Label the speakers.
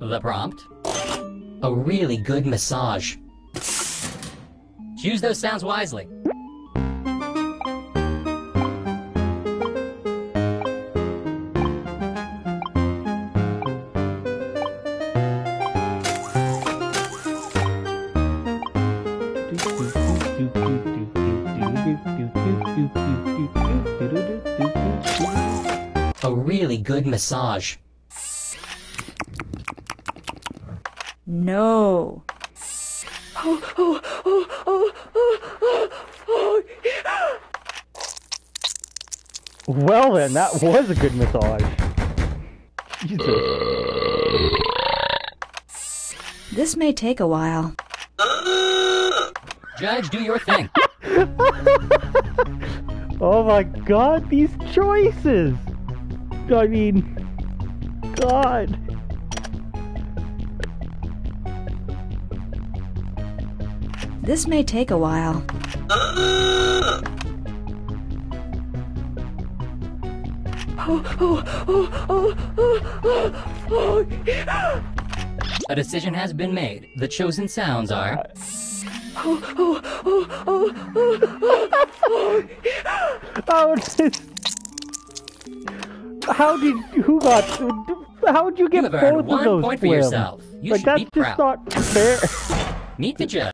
Speaker 1: The prompt A really good massage. Choose those sounds wisely. A really good massage.
Speaker 2: No.
Speaker 3: Well then, that was a good massage. Jesus.
Speaker 2: This may take a while.
Speaker 1: Judge, do your thing.
Speaker 3: Oh my god, these choices! I mean, God.
Speaker 2: This may take a while.
Speaker 1: A decision has been made. The chosen sounds are
Speaker 3: How did... How did... Who got... How would you
Speaker 1: You
Speaker 3: get
Speaker 1: have
Speaker 3: both
Speaker 1: earned
Speaker 3: of
Speaker 1: one
Speaker 3: those
Speaker 1: point for yourself. You
Speaker 3: like,
Speaker 1: should
Speaker 3: that's
Speaker 1: be
Speaker 3: just
Speaker 1: proud.
Speaker 3: not fair.
Speaker 1: Meet the judge.